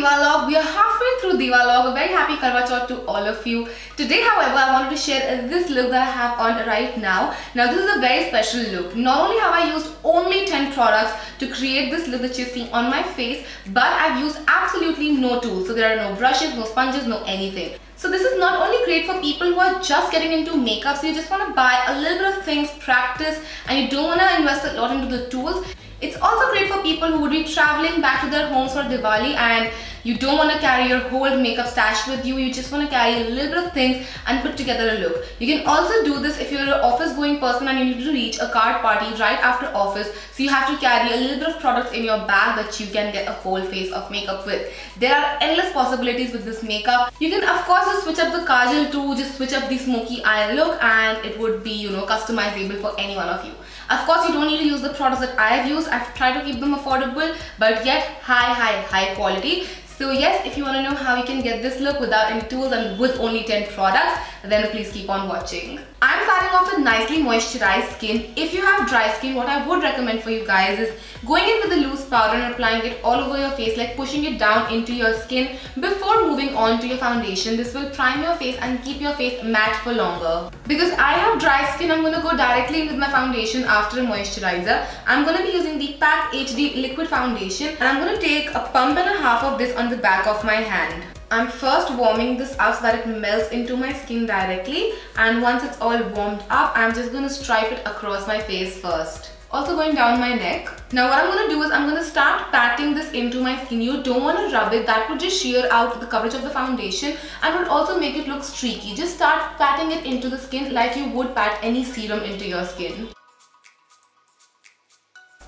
Diwalog. We are halfway through Diwalog. A very happy Karwa Chauth to all of you. Today, however, I wanted to share this look that I have on right now. Now, this is a very special look. Not only have I used only 10 products to create this look that you're seeing on my face, but I've used absolutely no tools. So there are no brushes, no sponges, no anything. So this is not only great for people who are just getting into makeup, so you just want to buy a little bit of things, practice, and you don't want to invest a lot into the tools. It's also great for people who would be traveling back to their homes for Diwali and you don't want to carry your whole makeup stash with you. You just want to carry a little bit of things and put together a look. You can also do this if you're an office going person and you need to reach a card party right after office. So you have to carry a little bit of products in your bag that you can get a whole face of makeup with. There are endless possibilities with this makeup. You can of course just switch up the kajal too, just switch up the smoky eye look and it would be you know customizable for any one of you. Of course, you don't need to use the products that I have used. I've tried to keep them affordable, but yet high, high, high quality. So yes, if you want to know how you can get this look without any tools and with only 10 products, then please keep on watching. I'm starting off with nicely moisturized skin. If you have dry skin, what I would recommend for you guys is going in with a loose powder and applying it all over your face, like pushing it down into your skin before moving on to your foundation. This will prime your face and keep your face matte for longer. Because I have dry skin, I'm going to go directly in with my foundation after a moisturizer. I'm going to be using the PAC HD Liquid Foundation and I'm going to take a pump and a half of this on the back of my hand. I'm first warming this up so that it melts into my skin directly and once it's all warmed up, I'm just going to stripe it across my face first. Also going down my neck. Now what I'm going to do is I'm going to start patting this into my skin. You don't want to rub it. That would just shear out the coverage of the foundation and would also make it look streaky. Just start patting it into the skin like you would pat any serum into your skin.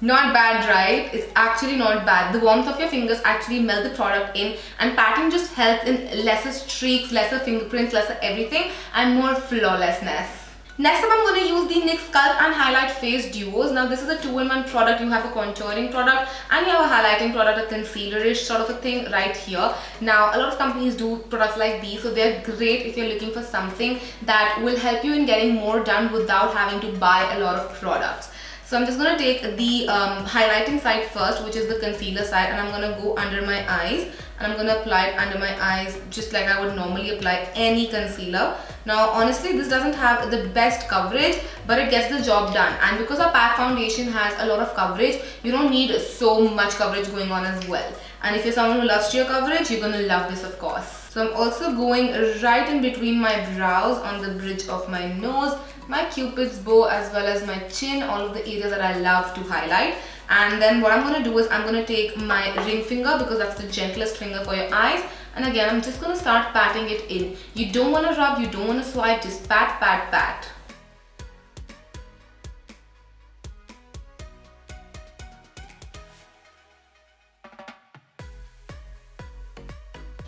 Not bad, right? It's actually not bad. The warmth of your fingers actually melt the product in and patting just helps in lesser streaks, lesser fingerprints, lesser everything and more flawlessness. Next up, I'm going to use the NYX Sculpt and Highlight Face Duos. Now, this is a two-in-one product. You have a contouring product and you have a highlighting product, a concealer-ish sort of a thing right here. Now, a lot of companies do products like these, so they're great if you're looking for something that will help you in getting more done without having to buy a lot of products. So I'm just going to take the um, highlighting side first, which is the concealer side, and I'm going to go under my eyes and I'm going to apply it under my eyes just like I would normally apply any concealer. Now honestly this doesn't have the best coverage but it gets the job done and because our PAC foundation has a lot of coverage you don't need so much coverage going on as well. And if you're someone who loves sheer coverage you're going to love this of course. So I'm also going right in between my brows on the bridge of my nose my cupid's bow as well as my chin all of the areas that I love to highlight and then what I'm going to do is I'm going to take my ring finger because that's the gentlest finger for your eyes and again I'm just going to start patting it in. You don't want to rub you don't want to swipe just pat pat pat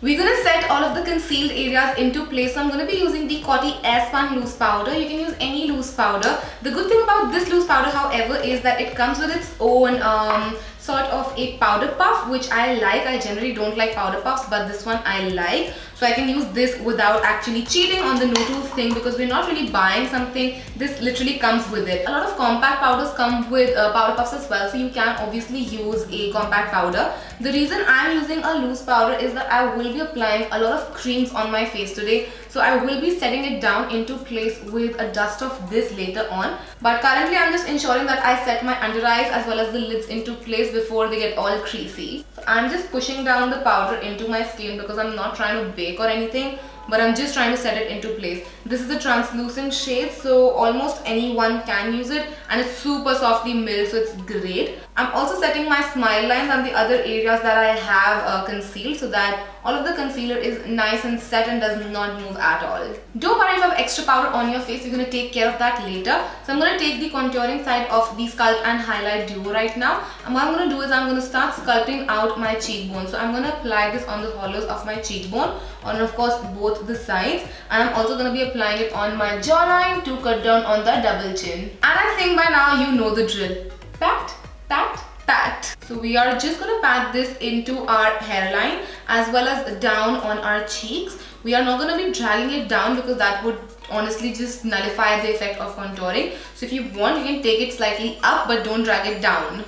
We're going to set all of the concealed areas into place. So I'm going to be using the Coty Airspun loose powder. You can use any loose powder. The good thing about this loose powder however is that it comes with its own um, sort of a powder puff which I like. I generally don't like powder puffs but this one I like. So I can use this without actually cheating on the no tools thing because we're not really buying something. This literally comes with it. A lot of compact powders come with uh, powder puffs as well so you can obviously use a compact powder. The reason I'm using a loose powder is that I will be applying a lot of creams on my face today. So I will be setting it down into place with a dust of this later on. But currently I'm just ensuring that I set my under eyes as well as the lids into place before they get all creasy. So I'm just pushing down the powder into my skin because I'm not trying to bake or anything but I'm just trying to set it into place. This is a translucent shade so almost anyone can use it and it's super softly milled so it's great. I'm also setting my smile lines and the other areas that I have uh, concealed so that all of the concealer is nice and set and does not move at all. Don't worry if you have extra powder on your face, you're going to take care of that later. So I'm going to take the contouring side of the Sculpt and Highlight Duo right now. And what I'm going to do is I'm going to start sculpting out my cheekbone. So I'm going to apply this on the hollows of my cheekbone on of course both the sides and I'm also going to be applying it on my jawline to cut down on the double chin. And I think by now you know the drill. Pat, pat, pat. So we are just going to pat this into our hairline as well as down on our cheeks. We are not going to be dragging it down because that would honestly just nullify the effect of contouring. So if you want, you can take it slightly up but don't drag it down.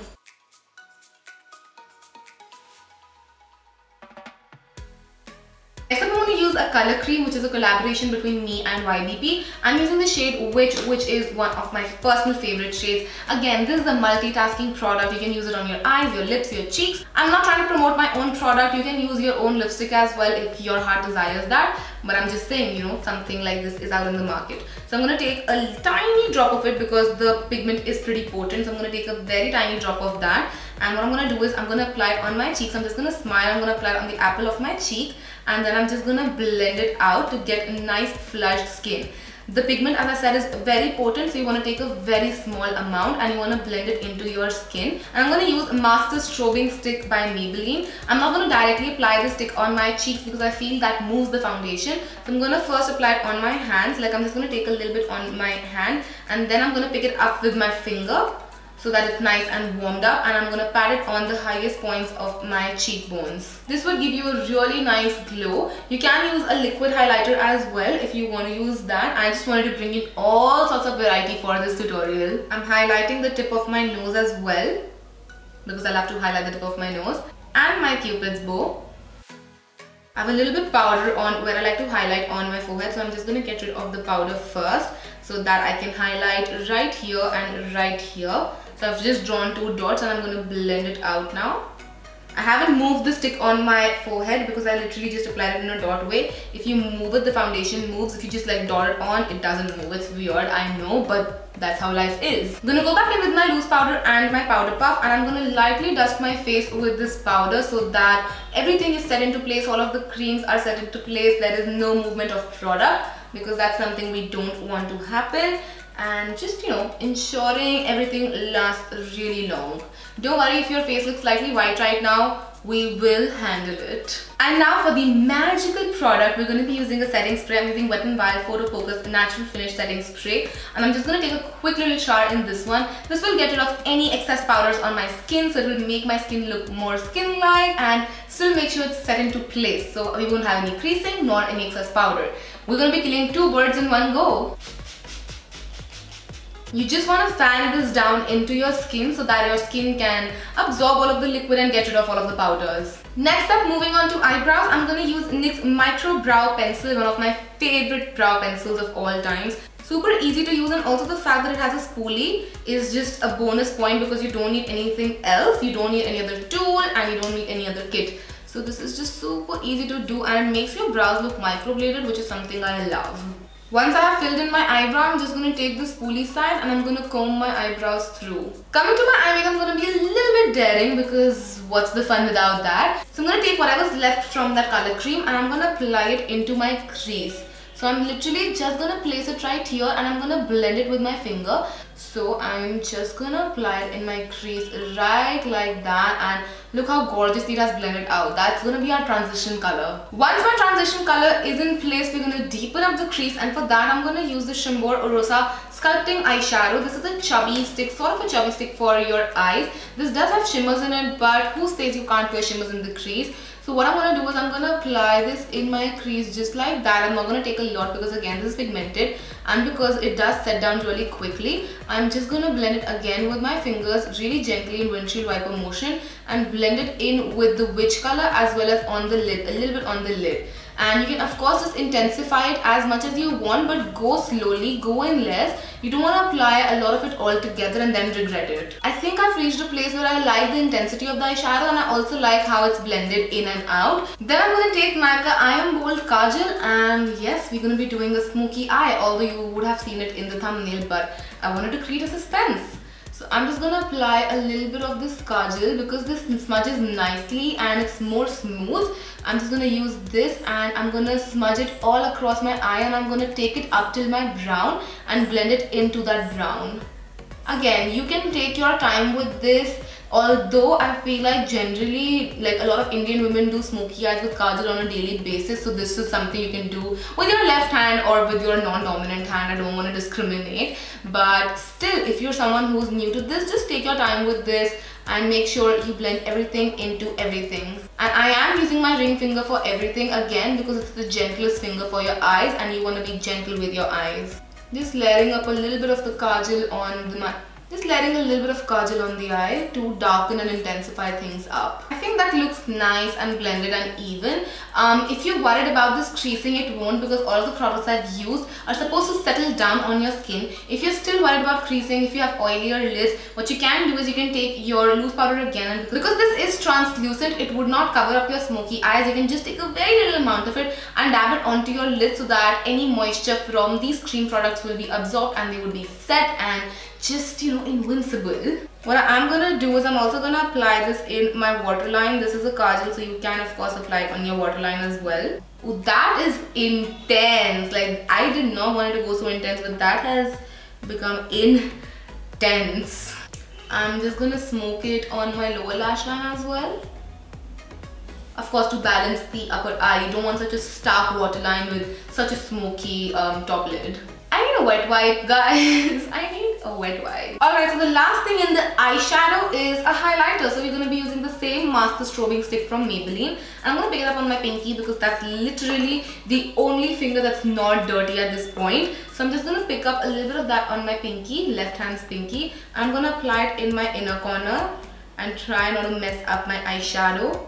A color cream which is a collaboration between me and YBP. I'm using the shade Witch which is one of my personal favorite shades. Again, this is a multitasking product. You can use it on your eyes, your lips, your cheeks. I'm not trying to promote my own product. You can use your own lipstick as well if your heart desires that. But I'm just saying, you know, something like this is out in the market. So I'm to take a tiny drop of it because the pigment is pretty potent. So I'm to take a very tiny drop of that. And what I'm to do is I'm to apply it on my cheeks. I'm just to smile. I'm to apply it on the apple of my cheek. And then I'm just to blend it out to get a nice flushed skin. The pigment, as I said, is very potent, so you want to take a very small amount and you want to blend it into your skin. And I'm going to use Master Strobing Stick by Maybelline. I'm not going to directly apply the stick on my cheeks because I feel that moves the foundation. So I'm going to first apply it on my hands, like I'm just going to take a little bit on my hand and then I'm going to pick it up with my finger so that it's nice and warmed up and I'm gonna pat it on the highest points of my cheekbones. This would give you a really nice glow. You can use a liquid highlighter as well if you want to use that. I just wanted to bring in all sorts of variety for this tutorial. I'm highlighting the tip of my nose as well because I love to highlight the tip of my nose and my cupid's bow. I have a little bit powder on where I like to highlight on my forehead so I'm just going to get rid of the powder first so that I can highlight right here and right here so I've just drawn two dots and I'm going to blend it out now. I haven't moved the stick on my forehead because I literally just applied it in a dot way. If you move it, the foundation moves. If you just like dot it on, it doesn't move. It's weird, I know, but that's how life is. I'm gonna go back in with my loose powder and my powder puff and I'm gonna lightly dust my face with this powder so that everything is set into place. All of the creams are set into place. There is no movement of product because that's something we don't want to happen and just you know ensuring everything lasts really long. Don't worry if your face looks slightly white right now we will handle it. And now for the magical product we're going to be using a setting spray. I'm using wet n wild photo focus natural finish setting spray. And i'm just going to take a quick little shower in this one. This will get rid of any excess powders on my skin so it will make my skin look more skin like and still make sure it's set into place. So we won't have any creasing nor any excess powder. We're going to be killing two birds in one go you just want to fan this down into your skin so that your skin can absorb all of the liquid and get rid of all of the powders. Next up, moving on to eyebrows, I'm going to use NYX Micro Brow Pencil, one of my favorite brow pencils of all times. Super easy to use and also the fact that it has a spoolie is just a bonus point because you don't need anything else. You don't need any other tool and you don't need any other kit. So this is just super easy to do and it makes your brows look microbladed which is something I love. Once I have filled in my eyebrow, I'm just going to take the spoolie side and I'm going to comb my eyebrows through. Coming to my eye makeup, I'm going to be a little bit daring because what's the fun without that? So I'm going to take whatever's left from that color cream and I'm going to apply it into my crease. So I'm literally just going to place it right here and I'm going to blend it with my finger. So I'm just to apply it in my crease right like that and look how gorgeous it has blended out. That's to be our transition color. Once my transition color is in place, we're to deepen up the crease and for that I'm to use the Chambor Orosa Sculpting Eyeshadow. This is a chubby stick, sort of a chubby stick for your eyes. This does have shimmers in it but who says you can't wear shimmers in the crease? So what I'm going to do is I'm going to apply this in my crease just like that. I'm not going to take a lot because again this is pigmented and because it does set down really quickly. I'm just going to blend it again with my fingers really gently in windshield wiper motion and blend it in with the witch color as well as on the lid, a little bit on the lid and you can of course just intensify it as much as you want but go slowly go in less. You don't want to apply a lot of it all together and then regret it. I think i've reached a place where i like the intensity of the eyeshadow and i also like how it's blended in and out. Then i'm going to take Nykaa EyemBold kajal and yes we're going to be doing a smoky eye although you would have seen it in the thumbnail but i wanted to create a suspense I'm just gonna apply a little bit of this kajal because this smudges nicely and it's more smooth. I'm just gonna use this and I'm gonna smudge it all across my eye and I'm gonna take it up till my brown and blend it into that brown. Again, you can take your time with this although I feel like generally like a lot of Indian women do smoky eyes with kajal on a daily basis so this is something you can do with your left hand or with your non-dominant hand. I don't want to discriminate. But still if you're someone who's new to this just take your time with this and make sure you blend everything into everything. And I am using my ring finger for everything again because it's the gentlest finger for your eyes and you want to be gentle with your eyes. Just layering up a little bit of the kajal on the just letting a little bit of kajal on the eye to darken and intensify things up. I think that looks nice and blended and even. Um, if you're worried about this creasing, it won't because all the products I've used are supposed to settle down on your skin. If you're still worried about creasing, if you have oilier lids, what you can do is you can take your loose powder again. Because this is translucent, it would not cover up your smoky eyes. You can just take a very little amount of it and dab it onto your lid so that any moisture from these cream products will be absorbed and they would be set and just you know invincible. What I'm gonna do is I'm also gonna apply this in my waterline this is a kajal so you can of course apply it on your waterline as well. Ooh, that is intense. Like I did not want it to go so intense but that has become intense. I'm just gonna smoke it on my lower lash line as well. Of course to balance the upper eye you don't want such a stark waterline with such a smoky um, top lid a wet wipe guys. I need a wet wipe. Alright so the last thing in the eyeshadow is a highlighter. So we're going to be using the same master strobing stick from Maybelline. And I'm going to pick it up on my pinky because that's literally the only finger that's not dirty at this point. So I'm just going to pick up a little bit of that on my pinky left hand's pinky. I'm going to apply it in my inner corner and try not to mess up my eyeshadow.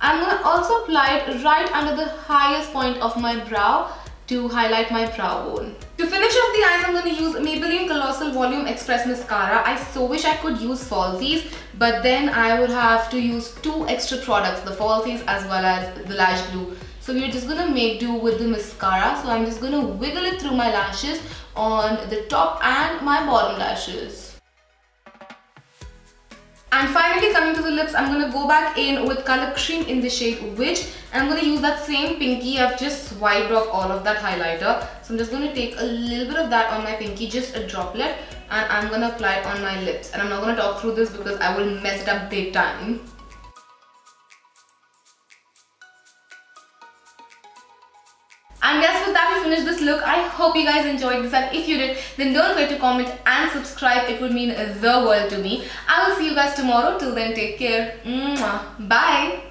I'm going to also apply it right under the highest point of my brow to highlight my brow bone. To finish off the eyes, I'm going to use Maybelline Colossal Volume Express Mascara. I so wish I could use falsies, but then I would have to use two extra products, the falsies as well as the lash glue. So we're just going to make do with the mascara. So I'm just going to wiggle it through my lashes on the top and my bottom lashes. And finally coming to the lips, I'm going to go back in with color cream in the shade Witch. And I'm going to use that same pinky. I've just swiped off all of that highlighter. So I'm just going to take a little bit of that on my pinky, just a droplet. And I'm going to apply it on my lips. And I'm not going to talk through this because I will mess it up big time. Look. I hope you guys enjoyed this and if you did, then don't forget to comment and subscribe. It would mean the world to me. I will see you guys tomorrow. Till then, take care. Bye.